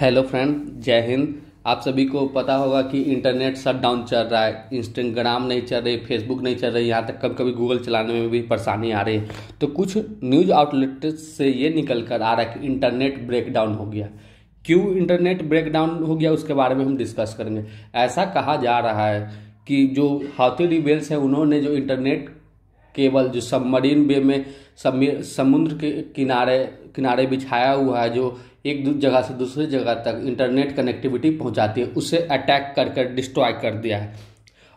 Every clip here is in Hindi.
हेलो फ्रेंड जय हिंद। आप सभी को पता होगा कि इंटरनेट शट डाउन चल रहा है। इंस्टाग्राम नहीं चल रही फेसबुक नहीं चल रही। यहाँ तक कभी कभी गूगल चलाने में भी परेशानी आ रही है। तो कुछ न्यूज़ आउटलेट से ये निकल कर आ रहा है कि इंटरनेट ब्रेकडाउन हो गया। क्यों इंटरनेट ब्रेकडाउन हो गया, उसके बारे में हम डिस्कस करेंगे। ऐसा कहा जा रहा है कि जो हाथी रिबेल्स हैं, उन्होंने जो इंटरनेट केबल, जो सबमरीन वे में समुद्र के किनारे किनारे बिछाया हुआ है, जो एक जगह से दूसरी जगह तक इंटरनेट कनेक्टिविटी पहुंचाती है। उसे अटैक कर कर डिस्ट्रॉय कर दिया है।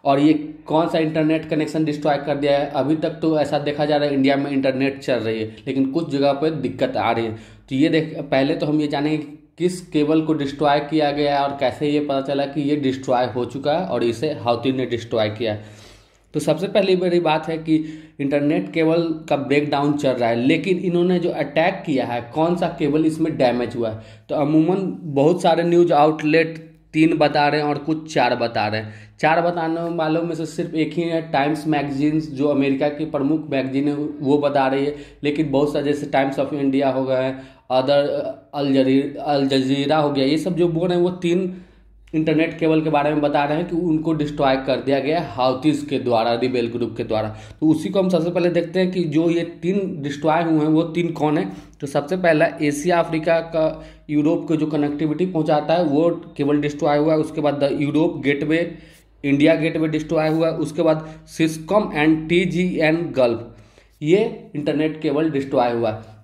और ये कौन सा इंटरनेट कनेक्शन डिस्ट्रॉय कर दिया है? अभी तक तो ऐसा देखा जा रहा है इंडिया में इंटरनेट चल रही है, लेकिन कुछ जगह पर दिक्कत आ रही है। तो ये देख, पहले तो हम ये जानेंगे किस केबल को डिस्ट्रॉय किया गया और कैसे ये पता चला कि ये डिस्ट्रॉय हो चुका है और इसे हाउती ने डिस्ट्रॉय किया है। तो सबसे पहली बड़ी बात है कि इंटरनेट केबल का ब्रेक डाउन चल रहा है, लेकिन इन्होंने जो अटैक किया है, कौन सा केबल इसमें डैमेज हुआ है? तो अमूमन बहुत सारे न्यूज़ आउटलेट तीन बता रहे हैं और कुछ चार बता रहे हैं। चार बताने वालों में से सिर्फ़ एक ही है टाइम्स मैगजीन जो अमेरिका की प्रमुख मैगजीन है, वो बता रही है। लेकिन बहुत सारे, जैसे टाइम्स ऑफ़ इंडिया हो गए अदर अल जजीरा हो गया, ये सब जो बोल रहे हैं, वो तीन इंटरनेट केबल के बारे में बता रहे हैं कि उनको डिस्ट्रॉय कर दिया गया है हाउतीज के द्वारा रिबेल ग्रुप के द्वारा। तो उसी को हम सबसे पहले देखते हैं कि जो ये तीन डिस्ट्रॉय हुए हैं, वो तीन कौन है? तो सबसे पहला एशिया अफ्रीका का यूरोप को जो कनेक्टिविटी पहुंचाता है, वो केबल डिस्ट्रॉय हुआ है। उसके बाद the Europe gateway India gateway destroy हुआ है। उसके बाद Seacom and T G N Gulf ये इंटरनेट केबल डिस्ट्रॉय हुआ है।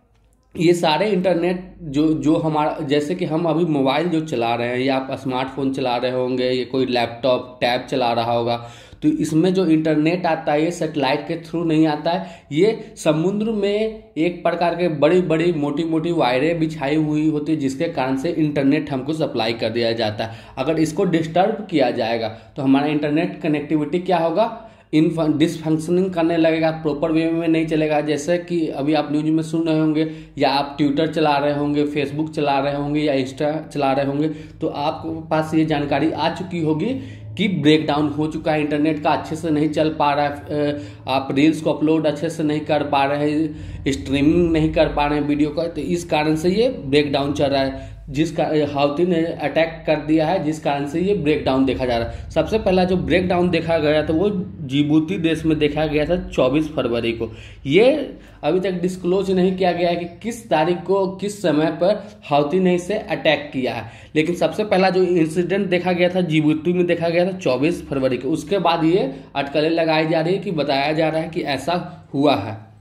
ये सारे इंटरनेट जो जो हमारा, जैसे कि हम अभी मोबाइल जो चला रहे हैं, या आप स्मार्टफ़ोन चला रहे होंगे, या कोई लैपटॉप टैब चला रहा होगा तो इसमें जो इंटरनेट आता है, ये सेटेलाइट के थ्रू नहीं आता है। ये समुद्र में एक प्रकार के बड़ी बड़ी, मोटी मोटी वायरें बिछाई हुई होती है, जिसके कारण से इंटरनेट हमको सप्लाई कर दिया जाता है। अगर इसको डिस्टर्ब किया जाएगा तो हमारा इंटरनेट कनेक्टिविटी क्या होगा? इन डिसफंक्शनिंग करने लगेगा प्रॉपर वे में नहीं चलेगा। जैसे कि अभी आप न्यूज़ में सुन रहे होंगे, या आप ट्विटर चला रहे होंगे फेसबुक चला रहे होंगे, या इंस्टा चला रहे होंगे तो आपके पास ये जानकारी आ चुकी होगी कि ब्रेक डाउन हो चुका है। इंटरनेट का अच्छे से नहीं चल पा रहा है आप रील्स को अपलोड अच्छे से नहीं कर पा रहे हैं स्ट्रीमिंग नहीं कर पा रहे हैं वीडियो का तो इस कारण से ये ब्रेक डाउन चल रहा है। जिसका हाउती ने अटैक कर दिया है, जिस कारण से ये ब्रेकडाउन देखा जा रहा है। सबसे पहला जो ब्रेकडाउन देखा गया था, वो जिबूती देश में देखा गया था 24 फरवरी को। ये अभी तक डिस्क्लोज नहीं किया गया है कि किस तारीख को, किस समय पर हाउती ने इसे अटैक किया है। लेकिन सबसे पहला जो इंसिडेंट देखा गया था, जिबूती में देखा गया था चौबीस फरवरी को। उसके बाद ये अटकलें लगाई जा रही है कि बताया जा रहा है कि ऐसा हुआ है।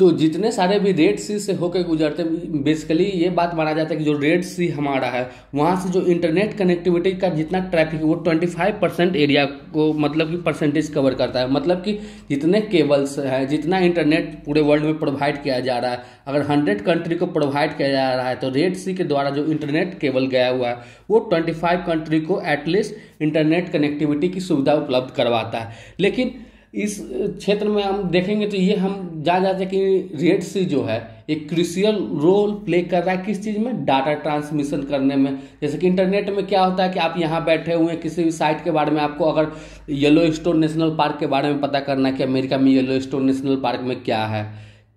तो जितने सारे भी रेड सी से होकर गुजरते बेसिकली ये बात माना जाता है कि जो रेड सी हमारा है, वहाँ से जो इंटरनेट कनेक्टिविटी का जितना ट्रैफ़िक वो 25 परसेंट एरिया को मतलब कि परसेंटेज कवर करता है। मतलब कि जितने केबल्स हैं, जितना इंटरनेट पूरे वर्ल्ड में प्रोवाइड किया जा रहा है, अगर हंड्रेड कंट्री को प्रोवाइड किया जा रहा है तो रेड सी के द्वारा जो इंटरनेट केबल गया हुआ है, वो ट्वेंटी कंट्री को एटलीस्ट इंटरनेट कनेक्टिविटी की सुविधा उपलब्ध करवाता है। लेकिन इस क्षेत्र में हम देखेंगे तो ये हम जाते हैं कि रेड सी जो है एक क्रिशियल रोल प्ले कर रहा है किस चीज़ में? डाटा ट्रांसमिशन करने में। जैसे कि इंटरनेट में क्या होता है कि आप यहाँ बैठे हुए हैं, किसी भी साइट के बारे में आपको अगर येलो स्टोन नेशनल पार्क के बारे में पता करना है कि अमेरिका में येलो स्टोन नेशनल पार्क में क्या है,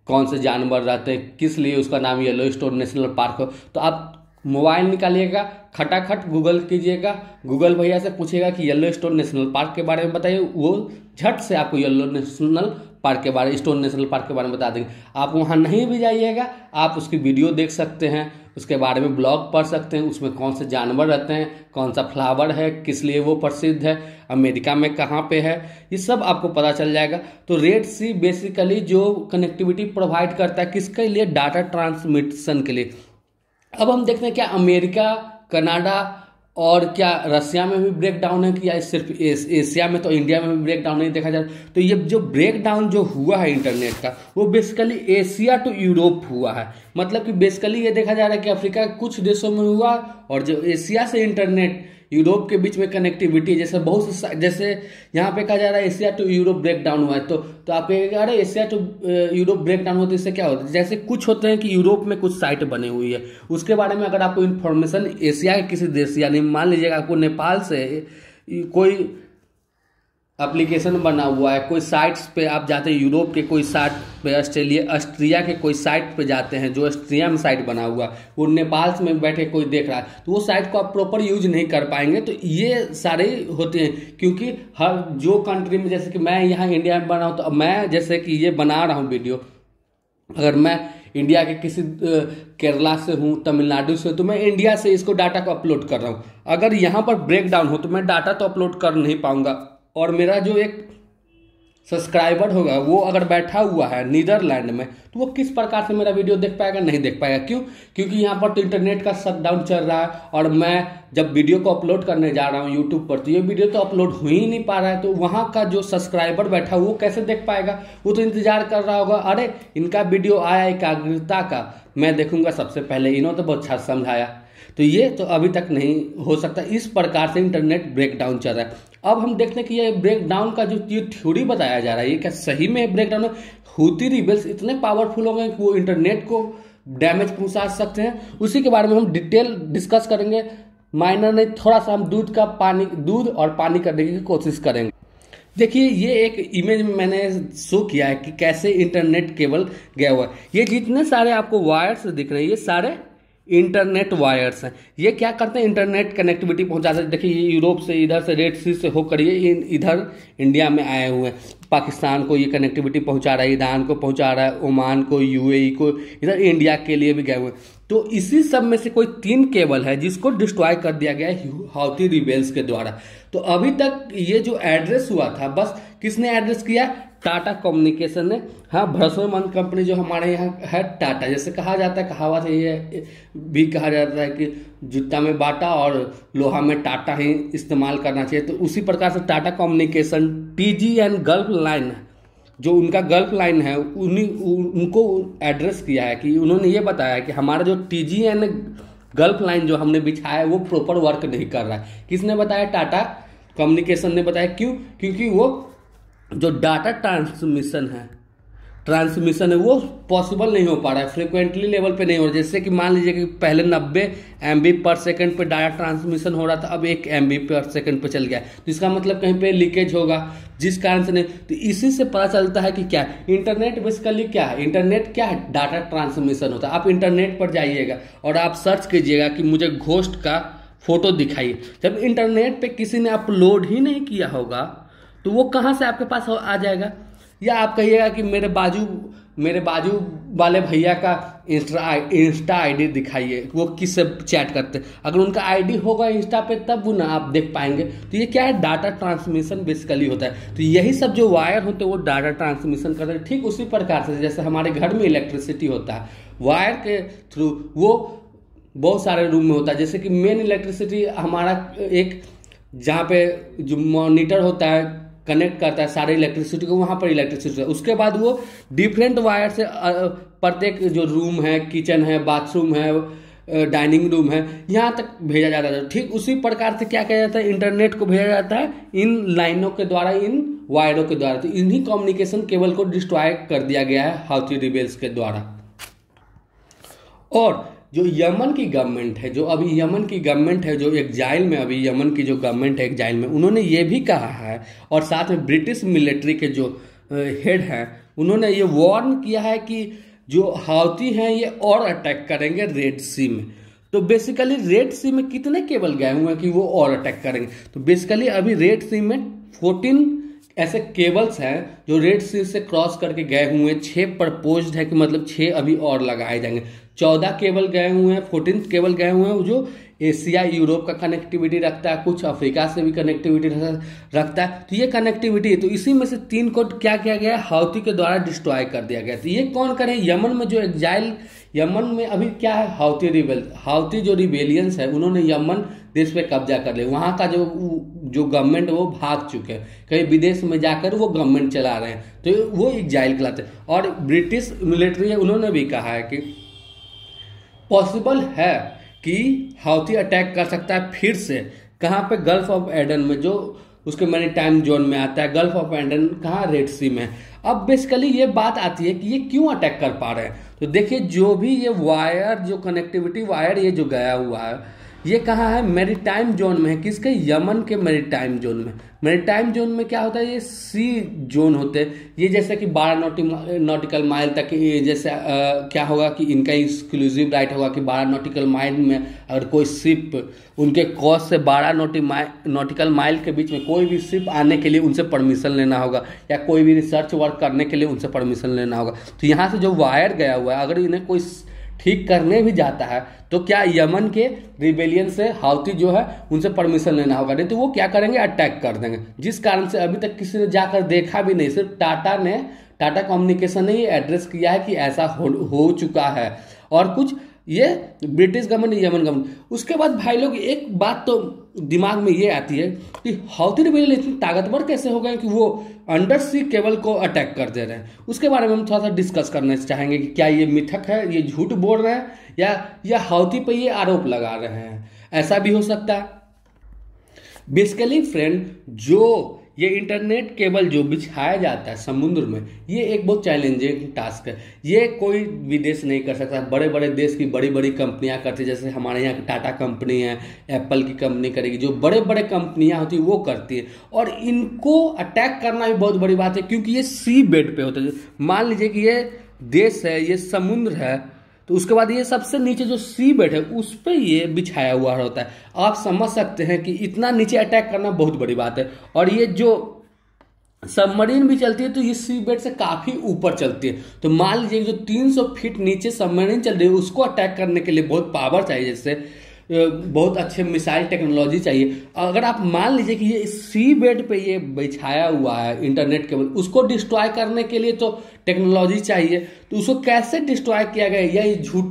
कौन से जानवर रहते हैं, किस लिए उसका नाम येलो स्टोन नेशनल पार्क हो तो आप मोबाइल निकालिएगा, खटाखट गूगल कीजिएगा, गूगल भैया से पूछेगा कि येलो स्टोन नेशनल पार्क के बारे में बताइए, वो झट से आपको येलो नेशनल पार्क के बारे, स्टोन नेशनल पार्क के बारे में बता देंगे। आप वहाँ नहीं भी जाइएगा, आप उसकी वीडियो देख सकते हैं, उसके बारे में ब्लॉग पढ़ सकते हैं, उसमें कौन से जानवर रहते हैं, कौन सा फ्लावर है, किस लिए वो प्रसिद्ध है, अमेरिका में कहाँ पे है, ये सब आपको पता चल जाएगा। तो रेड सी बेसिकली जो कनेक्टिविटी प्रोवाइड करता है, किसके लिए? डाटा ट्रांसमिशन के लिए। अब हम देखते हैं क्या अमेरिका कनाडा और क्या रसिया में भी ब्रेक डाउन है कि या सिर्फ़ एस, एशिया में तो इंडिया में भी ब्रेक डाउन नहीं देखा जाता। तो ये जो ब्रेक डाउन जो हुआ है इंटरनेट का वो बेसिकली एशिया टू यूरोप हुआ है। मतलब कि बेसिकली ये देखा जा रहा है कि अफ्रीका कुछ देशों में हुआ और जो एशिया से इंटरनेट यूरोप के बीच में कनेक्टिविटी जैसे बहुत जैसे यहाँ पे कहा जा रहा है Asia to Europe break down हुआ है तो तो आप कहेंगे अरे Asia to Europe break down होते इससे क्या होता है? जैसे कुछ होते हैं कि यूरोप में कुछ साइट बनी हुई है, उसके बारे में अगर आपको इन्फॉर्मेशन एशिया के किसी देश यानी मान लीजिएगा आपको नेपाल से कोई एप्लीकेशन बना हुआ है। कोई साइट्स पे आप जाते हैं, यूरोप के कोई साइट पे, ऑस्ट्रेलिया, ऑस्ट्रिया के कोई साइट पे जाते हैं, जो ऑस्ट्रिया में साइट बना हुआ है। वो नेपाल में बैठे कोई देख रहा है। तो वो साइट को आप प्रॉपर यूज़ नहीं कर पाएँगे। तो ये सारे होते हैं, क्योंकि हर जो कंट्री में, जैसे कि मैं यहाँ इंडिया में बना हूँ तो मैं जैसे कि ये बना रहा हूँ वीडियो अगर मैं इंडिया के किसी केरला से हूँ तमिलनाडु से तो मैं इंडिया से इसको डाटा को अपलोड कर रहा हूँ। अगर यहाँ पर ब्रेक डाउन हो तो मैं डाटा तो अपलोड कर नहीं पाऊँगा। और मेरा जो एक सब्सक्राइबर होगा, वो अगर बैठा हुआ है नीदरलैंड में तो वो किस प्रकार से मेरा वीडियो देख पाएगा? नहीं देख पाएगा। क्यों? क्योंकि यहाँ पर तो इंटरनेट का शटडाउन चल रहा है और मैं जब वीडियो को अपलोड करने जा रहा हूँ यूट्यूब पर तो ये वीडियो तो अपलोड हो ही नहीं पा रहा है तो वहाँ का जो सब्सक्राइबर बैठा हुआ, वो कैसे देख पाएगा? वो तो इंतज़ार कर रहा होगा, अरे, इनका वीडियो आया एकाग्रता का, मैं देखूँगा सबसे पहले। इन्होंने तो बहुत अच्छा समझाया। तो ये तो अभी तक नहीं हो सकता। इस प्रकार से इंटरनेट ब्रेकडाउन चल रहा है। अब हम देखते हैं कि ये ब्रेकडाउन का जो ये थ्योरी बताया जा रहा है, ये क्या सही में ब्रेकडाउन हुती रिबेल्स इतने पावरफुल हो गए कि वो इंटरनेट को डैमेज पहुँचा सकते हैं। उसी के बारे में हम डिटेल डिस्कस करेंगे। माइनर नहीं, थोड़ा सा हम दूध का पानी, दूध और पानी करने की कोशिश करेंगे। देखिए, ये एक इमेज में मैंने शो किया है कि कैसे इंटरनेट केबल गया हुआ है। ये जितने सारे आपको वायर्स दिख रहे हैं, ये सारे इंटरनेट वायर्स हैं। ये क्या करते हैं? इंटरनेट कनेक्टिविटी पहुंचाते हैं। देखिए, ये यूरोप से इधर से रेड सी से होकर ये इधर इंडिया में आए हुए हैं। पाकिस्तान को ये कनेक्टिविटी पहुँचा रहा है, ईरान को पहुँचा रहा है, ओमान को, यूएई को, इधर इंडिया के लिए भी गए हुए हैं। तो इसी सब में से कोई तीन केबल है जिसको डिस्ट्रॉय कर दिया गया है हाउती रिबेल्स के द्वारा। तो अभी तक ये जो एड्रेस हुआ था, बस किसने एड्रेस किया? टाटा कम्युनिकेशन ने। हाँ भरोसेमंद कंपनी जो हमारे यहाँ है, टाटा। जैसे कहा जाता है, कहावत है, ये भी कहा जाता है कि जूता में बाटा और लोहा में टाटा ही इस्तेमाल करना चाहिए। तो उसी प्रकार से Tata communication T G N Gulf line जो उनका गल्फ लाइन है, उन्हीं उनको एड्रेस किया है कि उन्होंने ये बताया कि हमारा जो T G N Gulf line जो हमने बिछाया है, वो प्रॉपर वर्क नहीं कर रहा है। किसने बताया? टाटा कम्युनिकेशन ने बताया। क्यों? क्योंकि वो जो डाटा ट्रांसमिशन है ट्रांसमिशन है, वो पॉसिबल नहीं हो पा रहा है, फ्रिक्वेंटली लेवल पे नहीं हो रहा जैसे कि मान लीजिए कि पहले 90 एमबी पर सेकंड पे डाटा ट्रांसमिशन हो रहा था, अब एक एमबी पर सेकंड पे चल गया तो इसका मतलब कहीं पे लीकेज होगा, जिस कारण से नहीं। तो इसी से पता चलता है कि क्या इंटरनेट बेसिकली क्या है, इंटरनेट क्या है? डाटा ट्रांसमिशन होता है। आप इंटरनेट पर जाइएगा और आप सर्च कीजिएगा कि मुझे घोष्ट का फ़ोटो दिखाइए। जब इंटरनेट पे किसी ने अपलोड ही नहीं किया होगा तो वो कहाँ से आपके पास आ जाएगा? या आप कहिएगा कि मेरे बाजू मेरे बाजू वाले भैया का इंस्टा इंस्टा आईडी दिखाइए, वो किससे चैट करते हैं। अगर उनका आईडी होगा इंस्टा पे, तब वो ना आप देख पाएँगे। तो ये क्या है? डाटा ट्रांसमिशन बेसिकली होता है। तो यही सब जो वायर होते हैं, वो डाटा ट्रांसमिशन करते हैं। ठीक उसी प्रकार से, जैसे हमारे घर में इलेक्ट्रिसिटी होता है वायर के थ्रू वो बहुत सारे रूम में होता है। जैसे कि मेन इलेक्ट्रिसिटी हमारा एक, जहाँ पे जो मॉनिटर होता है कनेक्ट करता है, सारे इलेक्ट्रिसिटी को, वहाँ पर इलेक्ट्रिसिटी उसके बाद वो डिफरेंट वायर से प्रत्येक जो रूम है किचन है बाथरूम है डाइनिंग रूम है, यहाँ तक भेजा जाता है। ठीक उसी प्रकार से क्या किया जाता है? इंटरनेट को भेजा जाता है, इन लाइनों के द्वारा, इन वायरों के द्वारा। तो इन्हीं कम्युनिकेशन केबल को डिस्ट्रॉय कर दिया गया है हाउथी रिबेल्स के द्वारा। और जो यमन की गवर्नमेंट है, जो अभी यमन की गवर्नमेंट है, जो एग्जाइल में अभी यमन की जो गवर्नमेंट है एग्जाइल में, उन्होंने ये भी कहा है और साथ में ब्रिटिश मिलिट्री के जो हेड हैं, उन्होंने ये वार्न किया है कि जो हाउती हैं, ये और अटैक करेंगे रेड सी में। तो बेसिकली रेड सी में कितने केबल गए हुए हैं कि वो और अटैक करेंगे? तो बेसिकली अभी रेड सी में फोर्टीन ऐसे केबल्स हैं जो रेड सी से क्रॉस करके गए हुए हैं। छः प्रपोज है कि मतलब छः अभी और लगाए जाएँगे। चौदह केबल गए हुए हैं, फोर्टीन केबल गए हुए हैं जो एशिया, यूरोप का कनेक्टिविटी रखता है, कुछ अफ्रीका से भी कनेक्टिविटी रखता है। तो ये कनेक्टिविटी है तो इसी में से तीन को क्या किया गया हाउती के द्वारा डिस्ट्रॉय कर दिया गया तो ये कौन करें? यमन में जो एग्जाइल यमन में अभी क्या है? हाउती रिबेल हाउती जो रिबेलियंस है, उन्होंने यमन देश पे कब्जा कर ले। वहाँ का जो जो गवर्नमेंट वो भाग चुके हैं। कहीं विदेश में जाकर वो गवर्नमेंट चला रहे हैं। तो वो एग्जाइल कहलाते हैं और ब्रिटिश मिलिट्री है, उन्होंने भी कहा है कि पॉसिबल है कि हाउथी अटैक कर सकता है फिर से। कहाँ पे गल्फ ऑफ़ एडन में जो, उसके मैंने टाइम जोन में आता है गल्फ ऑफ़ एडन कहाँ रेड सी में अब बेसिकली ये बात आती है कि ये क्यों अटैक कर पा रहे हैं? तो देखिए, जो भी ये वायर जो कनेक्टिविटी वायर ये जो गया हुआ है ये कहाँ है मेरीटाइम जोन में है। किसके? यमन के मेरीटाइम जोन में। मेरीटाइम जोन में क्या होता है? ये सी जोन होते हैं। ये जैसे कि बारह नोटि नॉटिकल माइल तक जैसे आ, क्या होगा कि इनका एक्सक्लूसिव राइट होगा कि बारह नॉटिकल माइल में अगर कोई शिप उनके कॉस्ट से बारह नोटि नॉटिकल माइल के बीच में कोई भी शिप आने के लिए उनसे परमिशन लेना होगा या कोई भी रिसर्च वर्क करने के लिए उनसे परमिशन लेना होगा। तो यहाँ से जो वायर गया हुआ है अगर इन्हें कोई ठीक करने भी जाता है तो क्या यमन के रिबेलियन से हाउती जो है उनसे परमिशन लेना होगा? नहीं तो वो क्या करेंगे? अटैक कर देंगे। जिस कारण से अभी तक किसी ने जाकर देखा भी नहीं सिर्फ़ टाटा ने टाटा कम्युनिकेशन ने ये एड्रेस किया है कि ऐसा हो, हो चुका है। और कुछ ये ब्रिटिश गवर्नमेंट यमन गवर्नमेंट उसके बाद भाई लोग एक बात तो दिमाग में ये आती है कि हाउथी रिबेलियन इतनी ताकतवर कैसे हो गए कि वो अंडर सी केबल को अटैक कर दे रहे हैं? उसके बारे में हम थोड़ा सा डिस्कस करना चाहेंगे कि क्या ये मिथक है, ये झूठ बोल रहे हैं या या हाउथी पे ये आरोप लगा रहे हैं? ऐसा भी हो सकता है। बेसिकली फ्रेंड जो ये इंटरनेट केबल जो बिछाया जाता है समुद्र में, ये एक बहुत चैलेंजिंग टास्क है। ये कोई भी देश नहीं कर सकता। बड़े बड़े देश की बड़ी बड़ी कंपनियाँ करती जैसे हमारे यहाँ टाटा कंपनी है, एप्पल की कंपनी करेगी, जो बड़े बड़े कंपनियाँ होती है, वो करती है। और इनको अटैक करना भी बहुत बड़ी बात है, क्योंकि ये सी बेड पर होता है। मान लीजिए कि ये देश है, ये समुद्र है तो उसके बाद ये सबसे नीचे जो सी बेड है उस पर ये बिछाया हुआ होता है। आप समझ सकते हैं कि इतना नीचे अटैक करना बहुत बड़ी बात है। और ये जो सबमरीन भी चलती है तो ये सी बेड से काफ़ी ऊपर चलती है। तो मान लीजिए जो 300 फीट नीचे सबमरीन चल रही है, उसको अटैक करने के लिए बहुत पावर चाहिए जैसे बहुत अच्छे मिसाइल टेक्नोलॉजी चाहिए। अगर आप मान लीजिए कि ये सी बेड पे ये बिछाया हुआ है इंटरनेट केबल, उसको डिस्ट्रॉय करने के लिए तो टेक्नोलॉजी चाहिए तो उसको कैसे डिस्ट्रॉय किया गया ये झूठ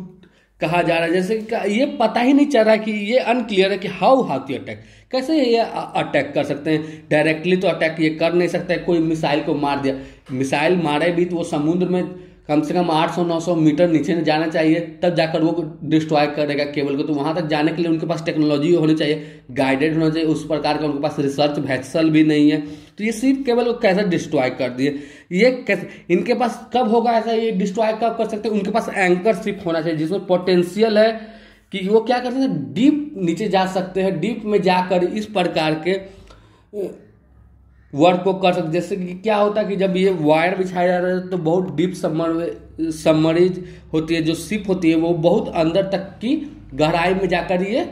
कहा जा रहा है। जैसे कि ये पता ही नहीं चल रहा कि ये अनक्लियर है कि हाउ हाथी अटैक कैसे ये अटैक कर सकते हैं? डायरेक्टली तो अटैक ये कर नहीं सकते। कोई मिसाइल को मार दिया। मिसाइल मारे भी तो वो समुद्र में कम से कम 800-900 मीटर नीचे जाना चाहिए, तब जाकर वो डिस्ट्रॉय करेगा केबल को। तो वहाँ तक जाने के लिए उनके पास टेक्नोलॉजी होनी चाहिए गाइडेड होना चाहिए, उस प्रकार का उनके पास रिसर्च वैक्सल भी नहीं है। तो ये सिर्फ़ केबल को कैसे डिस्ट्रॉय कर दिए? ये कैसे, इनके पास कब होगा ऐसा ये डिस्ट्रॉय कब कर सकते हैं? उनके पास एंकर सिर्फ़ होना चाहिए, जिसमें पोटेंशियल है कि वो क्या करते हैं? डीप नीचे जा सकते हैं डीप में जाकर इस प्रकार के वर्क को कर सकते जैसे कि क्या होता है कि जब ये वायर बिछाया जा रहा है तो बहुत डीप सबमर सबमरीज होती है, जो सिप होती है, वो बहुत अंदर तक की गहराई में जाकर ये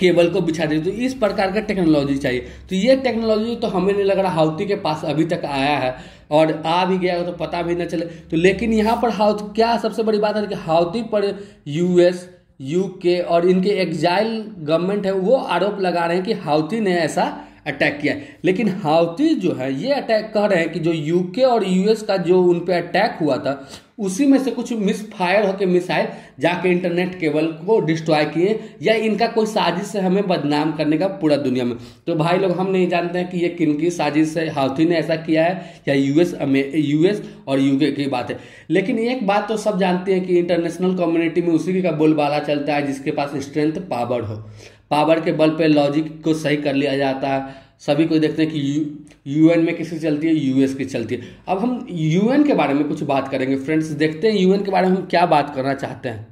केबल को बिछा देती तो इस प्रकार का टेक्नोलॉजी चाहिए। तो ये टेक्नोलॉजी तो हमें नहीं लग रहा हाउती के पास अभी तक आया है, और आ भी गया तो पता भी न चले। तो लेकिन यहाँ पर हाउथ क्या सबसे बड़ी बात है कि हाउती पर यूएस यूके और इनके एग्जाइल गवर्नमेंट है, वो आरोप लगा रहे हैं कि हाउती ने ऐसा अटैक किया है। लेकिन हाउती जो है, ये अटैक कह रहे हैं कि जो यूके और यूएस का जो उन पर अटैक हुआ था, उसी में से कुछ मिस फायर होकर मिसाइल जाके इंटरनेट केबल को डिस्ट्रॉय किए या इनका कोई साजिश है हमें बदनाम करने का पूरा दुनिया में। तो भाई लोग, हम नहीं जानते हैं कि ये किन की साजिश है। हाउथी ने ऐसा किया है या यूएस यूएस और यूके की बात है। लेकिन एक बात तो सब जानते हैं कि इंटरनेशनल कम्युनिटी में उसी का बोलबाला चलता है जिसके पास स्ट्रेंथ पावर हो। पावर के बल पे लॉजिक को सही कर लिया जाता है। सभी को देखते हैं कि यू यूएन में किसकी चलती है? यूएस की चलती है। अब हम यूएन के बारे में कुछ बात करेंगे। फ्रेंड्स देखते हैं यूएन के बारे में हम क्या बात करना चाहते हैं।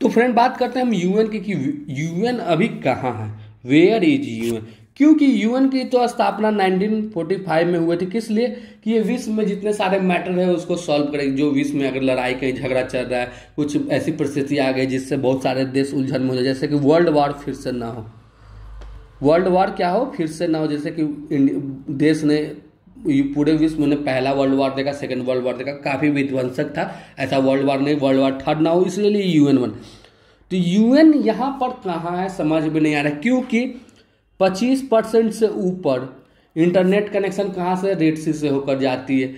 तो फ्रेंड बात करते हैं हम यूएन की कि यूएन अभी कहाँ है? वेयर इज़ यूएन क्योंकि यूएन की तो स्थापना 1945 में हुई थी। किस लिए? कि ये विश्व में जितने सारे मैटर है, उसको सॉल्व करेगी जो विश्व में अगर लड़ाई कहीं, झगड़ा चल रहा है, कुछ ऐसी परिस्थिति आ गई जिससे बहुत सारे देश उलझन में हो जाए, जैसे कि वर्ल्ड वार फिर से ना हो। वर्ल्ड वार क्या हो? फिर से ना हो, जैसे कि देश ने पूरे विश्व में पहला वर्ल्ड वार देखा सेकेंड वर्ल्ड वार देखा। काफ़ी विध्वंसक था। ऐसा वर्ल्ड वार नहीं वर्ल्ड वार थर्ड ना हो, इसलिए यूएन वन तो यूएन यहाँ पर कहाँ है? समझ में नहीं आ रहा क्योंकि पच्चीस परसेंट से ऊपर इंटरनेट कनेक्शन कहाँ से रेड सी से होकर जाती है?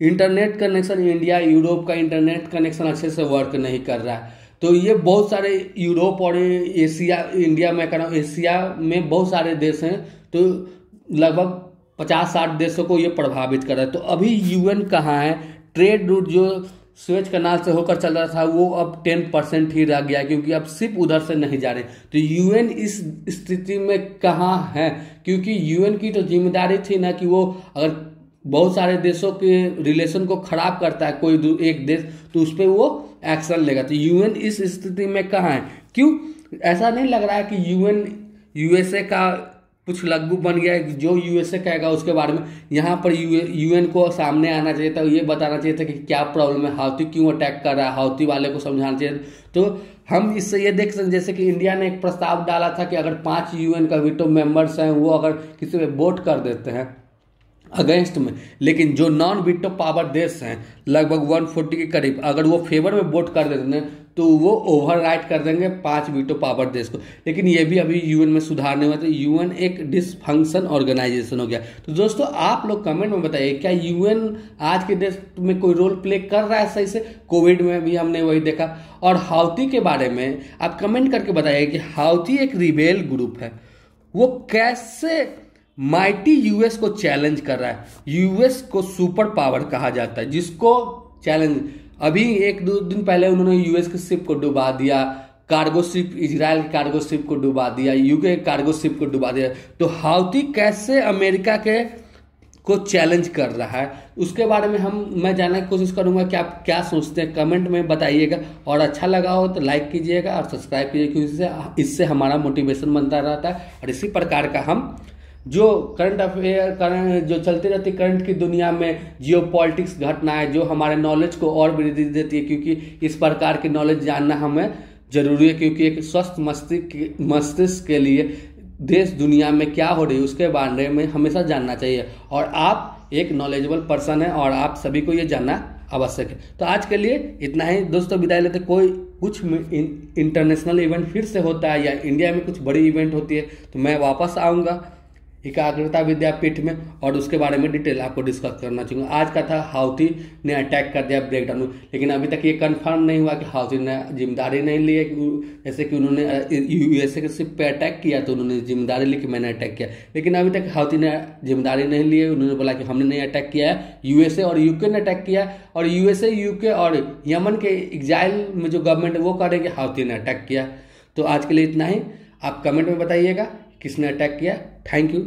इंटरनेट कनेक्शन इंडिया, यूरोप का इंटरनेट कनेक्शन अच्छे से वर्क नहीं कर रहा है। तो ये बहुत सारे यूरोप और एशिया, इंडिया में कह रहा हूँ एशिया में बहुत सारे देश हैं तो लगभग पचास साठ देशों को ये प्रभावित कर रहा है। तो अभी यूएन कहाँ है? ट्रेड रूट जो स्वेज कनाल से होकर चल रहा था, वो अब टेन परसेंट ही रह गया क्योंकि अब सिर्फ़ उधर से नहीं जा रहे। तो यूएन इस स्थिति में कहाँ है? क्योंकि यूएन की तो ज़िम्मेदारी थी ना कि वो अगर बहुत सारे देशों के रिलेशन को खराब करता है, कोई एक देश तो उस पर वो एक्शन लेगा। तो यूएन इस स्थिति में कहाँ है? क्यों? ऐसा नहीं लग रहा है कि यूएन यूएसए का कुछ लगू बन गया है जो यूएसए कहेगा उसके बारे में। यहाँ पर यूएन को सामने आना चाहिए था, ये बताना चाहिए था कि क्या प्रॉब्लम है हाउती क्यों अटैक कर रहा है हाउती वाले को समझाना चाहिए। तो हम इससे ये देख सकते जैसे कि इंडिया ने एक प्रस्ताव डाला था कि अगर पाँच यूएन का वीटो मेंबर्स हैं, वो अगर किसी पे वोट कर देते हैं अगेंस्ट में, लेकिन जो नॉन वीटो पावर देश हैं, लगभग 140 के करीब, अगर वो फेवर में वोट कर देते हैं तो वो ओवर राइट कर देंगे पाँच वीटो पावर देश को। लेकिन ये भी अभी यूएन में सुधार नहीं हुआ तो यूएन एक डिसफंक्शन ऑर्गेनाइजेशन हो गया। तो दोस्तों, आप लोग कमेंट में बताइए, क्या यूएन आज के देश में कोई रोल प्ले कर रहा है सही से? कोविड में भी हमने वही देखा। और हाउती के बारे में आप कमेंट करके बताइए कि हाउती एक रिबेल ग्रुप है। वो कैसे माइटी यूएस को चैलेंज कर रहा है? यूएस को सुपर पावर कहा जाता है, जिसको चैलेंज अभी एक दो दिन पहले उन्होंने यूएस की शिप को डुबा दिया कार्गो शिप इसराइल की कार्गो शिप को डुबा दिया यूके के कार्गो शिप को डुबा दिया। तो हाउती कैसे अमेरिका के को चैलेंज कर रहा है, उसके बारे में हम, मैं जानने की कोशिश करूँगा कि आप क्या सोचते हैं कमेंट में बताइएगा। और अच्छा लगा हो तो लाइक कीजिएगा और सब्सक्राइब कीजिएगा क्योंकि इससे इससे हमारा मोटिवेशन बनता रहता है। और इसी प्रकार का हम जो करंट अफेयर करंट जो चलती रहती करंट की दुनिया में जियो पॉलिटिक्स घटनाएँ जो हमारे नॉलेज को और वृद्धि देती है, क्योंकि इस प्रकार की नॉलेज जानना हमें ज़रूरी है, क्योंकि एक स्वस्थ मस्तिष्क मस्तिष्क के लिए देश, दुनिया में क्या हो रही है, उसके बारे में हमेशा जानना चाहिए। और आप एक नॉलेजेबल पर्सन है, और आप सभी को ये जानना आवश्यक है। तो आज के लिए इतना ही। दोस्तों, विदाई लेते कोई कुछ इंटरनेशनल इवेंट फिर से होता है, या इंडिया में कुछ बड़ी इवेंट होती है तो मैं वापस आऊँगा। एकाग्रता विद्यापीठ में और उसके बारे में डिटेल आपको डिस्कस करना चाहूँगा। आज का था हाउथी ने अटैक कर दिया ब्रेकडाउन में। लेकिन अभी तक ये कंफर्म नहीं हुआ कि हाउथी ने ज़िम्मेदारी नहीं ली है जैसे कि उन्होंने यूएसए के सिर्फ़ पे अटैक किया तो उन्होंने ज़िम्मेदारी ली कि मैंने अटैक किया। लेकिन अभी तक हाउथी ने ज़िम्मेदारी नहीं ली है, उन्होंने बोला कि हमने नहीं अटैक किया है, यूएसए और यूके ने अटैक किया और यूएसए, यूके और यमन के एग्जाइल में जो गवर्नमेंट है वो करेंगे हाउथी ने अटैक किया। तो आज के लिए इतना ही। आप कमेंट में बताइएगा किसने अटैक किया। Thank you